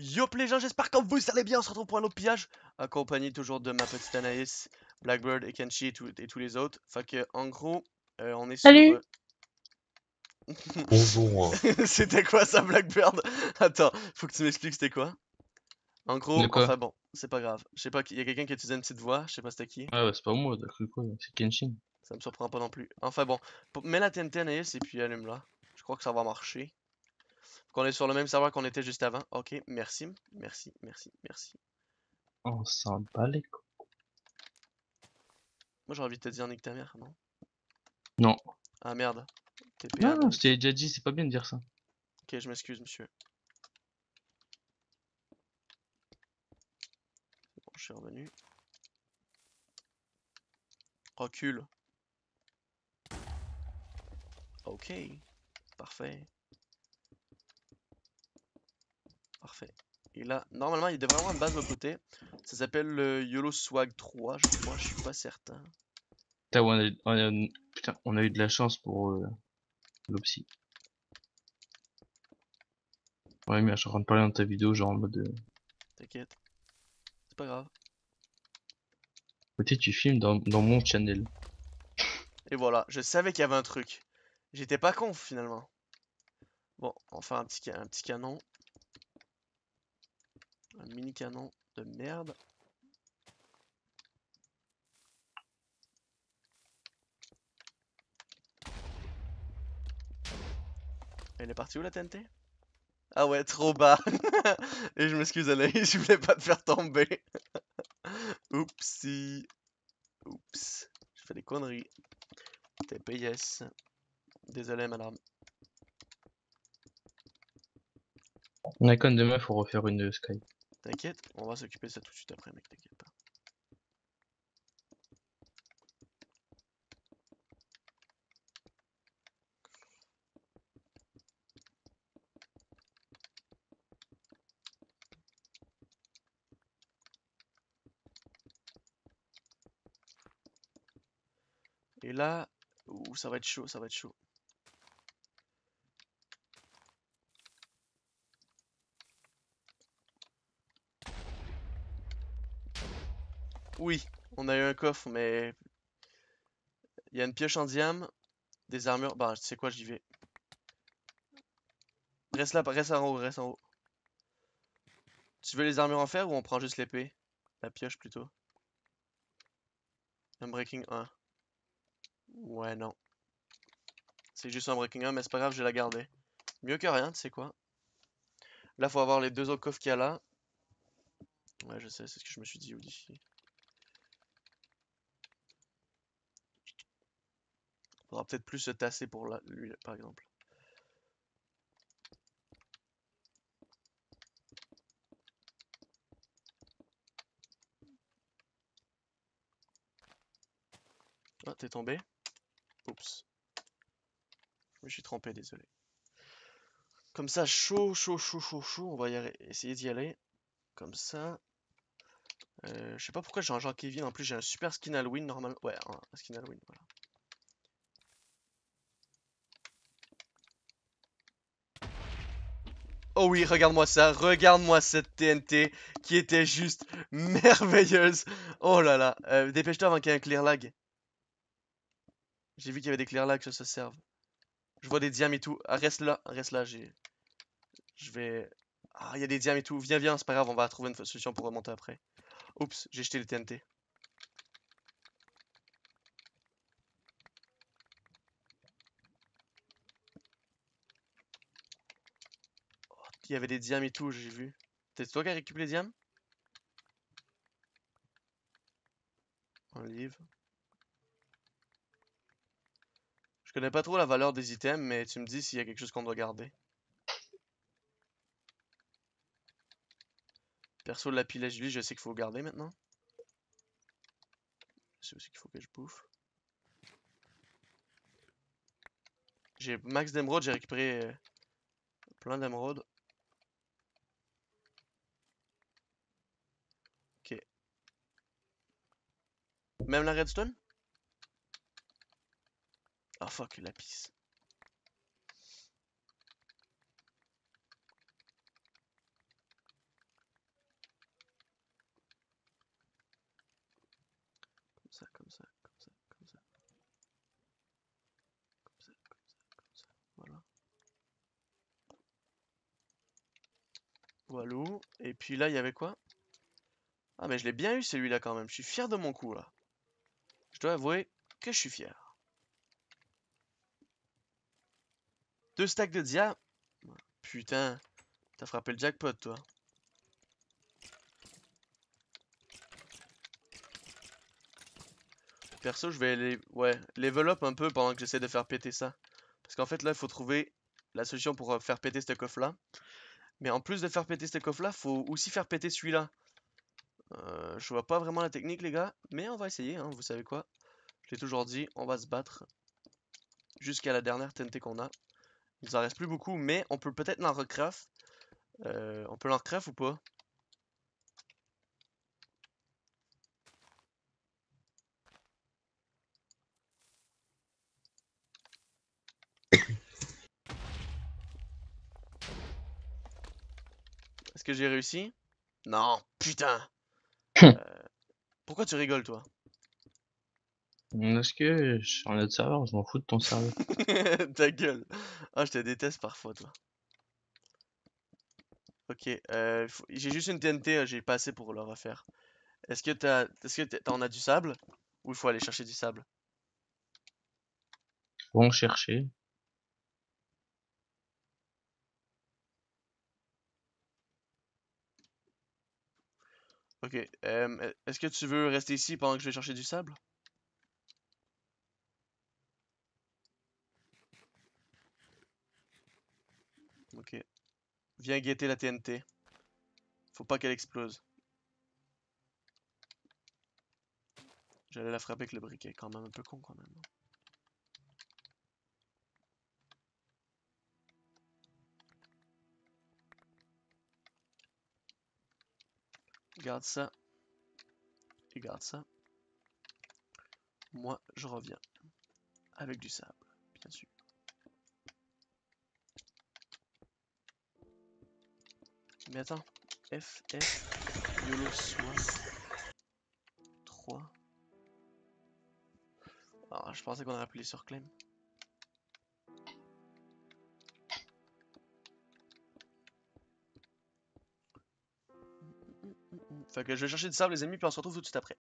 Yop les gens, j'espère que vous allez bien, on se retrouve pour un autre pillage, accompagné toujours de ma petite Anaïs, Blackbird et Kenshi et, tout- et tous les autres. Fait que, en gros, euh, on est Salut. sur... Bonjour. euh, c'était quoi ça, Blackbird? Attends, faut que tu m'expliques c'était quoi? En gros, enfin bon, c'est pas grave. Je sais pas, il y a quelqu'un qui a utilisé une petite voix, je sais pas c'était qui, Ah ouais, c'est pas moi, t'as cru quoi C'est Kenshin. ça me surprend pas non plus. Enfin bon, mets la TNT Anaïs et puis allume-la. Je crois que ça va marcher. Qu'on est sur le même serveur qu'on était juste avant. Ok, merci, merci, merci, merci. On s'en bat les couilles. Moi j'ai envie de te dire nique ta mère, non? Non. Ah merde. TP Non, Anna. non, je t'ai déjà dit, c'est pas bien de dire ça. Ok, je m'excuse, monsieur. Bon, je suis revenu. Recule. Ok. Parfait. Parfait. Et là, normalement, il devrait avoir une base de l'autre côté. Ça s'appelle le YOLO Swag 3, je crois. Je suis pas certain. Putain, on a, on a- putain, on a eu de la chance pour euh, l'Opsy. Ouais, mais je suis en train de parler dans ta vidéo, genre en mode. Euh... T'inquiète. C'est pas grave. Côté, tu filmes dans, dans mon channel. Et voilà, je savais qu'il y avait un truc. J'étais pas con finalement. Bon, on va faire un petit, un petit canon. Mini canon de merde. Elle est partie où la TNT? Ah ouais, trop bas. Et je m'excuse Anaïs, je voulais pas te faire tomber. Oupsie. Oups. J'ai fait des conneries. TPS. Désolé, madame. On a con demain, faut refaire une Sky. T'inquiète, on va s'occuper de ça tout de suite après, mec, t'inquiète pas. Et là, ouh, ça va être chaud, ça va être chaud. Oui, on a eu un coffre, mais il y a une pioche en diam, des armures. Bah, tu sais quoi, j'y vais. Reste là, reste en haut, reste en haut. Tu veux les armures en fer ou on prend juste l'épée? La pioche plutôt. Un breaking 1. Ouais, non. C'est juste un breaking 1, mais c'est pas grave, je vais la garder. Mieux que rien, tu sais quoi. Là, faut avoir les deux autres coffres qu'il y a là. Ouais, je sais, c'est ce que je me suis dit aussi. Faudra peut-être plus se tasser pour lui, par exemple. Ah, t'es tombé? Oups. Je me suis trompé, désolé. Comme ça, chaud, chaud, chaud, chaud, chaud. On va essayer d'y aller. Comme ça. Euh, je sais pas pourquoi j'ai un genre Kevin. En plus, j'ai un super skin Halloween normal. Ouais, un skin Halloween, voilà. Oh oui, regarde-moi ça, regarde-moi cette TNT qui était juste merveilleuse. Oh là là, euh, dépêche-toi avant qu'il y ait un clear lag. J'ai vu qu'il y avait des clear lag, ça se serve. Je vois des diams et tout. Ah, reste là, reste là, j'ai... Je vais... Ah, il y a des diams et tout. Viens, viens, c'est pas grave, on va trouver une solution pour remonter après. Oups, j'ai jeté le TNT. Il y avait des diams et tout, j'ai vu. C'est toi qui as récupéré les diams? Un livre. Je connais pas trop la valeur des items, mais tu me dis s'il y a quelque chose qu'on doit garder. Perso, la à Julie, je sais qu'il faut garder maintenant. Sais aussi qu'il faut que je bouffe. J'ai max d'émeraude, j'ai récupéré euh, plein d'émeraudes. Même la redstone? Oh, fuck, lapis. Comme ça, comme ça, comme ça, comme ça. Comme ça, comme ça, comme ça. Voilà. Voilà. Et puis là, il y avait quoi? Ah mais je l'ai bien eu celui-là quand même. Je suis fier de mon coup là. Je dois avouer que je suis fier. Deux stacks de dia. Putain, t'as frappé le jackpot toi. Perso, je vais les... ouais, level up un peu pendant que j'essaie de faire péter ça. Parce qu'en fait, là, il faut trouver la solution pour euh, faire péter ce coffre-là. Mais en plus de faire péter ce coffre-là, faut aussi faire péter celui-là. Euh, je vois pas vraiment la technique, les gars. Mais on va essayer, hein, vous savez quoi? Je l'ai toujours dit, on va se battre jusqu'à la dernière TNT qu'on a. Il nous en reste plus beaucoup, mais on peut peut-être l'en recraft. Euh, on peut l'en recraft ou pas? Est-ce que j'ai réussi? Non, putain! Euh, pourquoi tu rigoles, toi? Est-ce que je suis en autre serveur? Je m'en fous de ton serveur. Ta gueule. Ah, je te déteste parfois, toi. Ok, euh, faut- j'ai juste une TNT, euh, j'ai pas assez pour le refaire. Est-ce que t'as, est-ce que t'as- t'en as du sable? Ou il faut aller chercher du sable? Faut en chercher. Ok, euh, est-ce que tu veux rester ici pendant que je vais chercher du sable? Ok. Viens guetter la TNT. Faut pas qu'elle explose. J'allais la frapper avec le briquet, quand même un peu con quand même. Garde ça. Et garde ça. Moi, je reviens. Avec du sable, bien sûr. Mais attends. F, F, YOLO soit 3. Ah, je pensais qu'on aurait appelé sur claim. Fait que je vais chercher du sable, les amis, puis on se retrouve tout de suite après.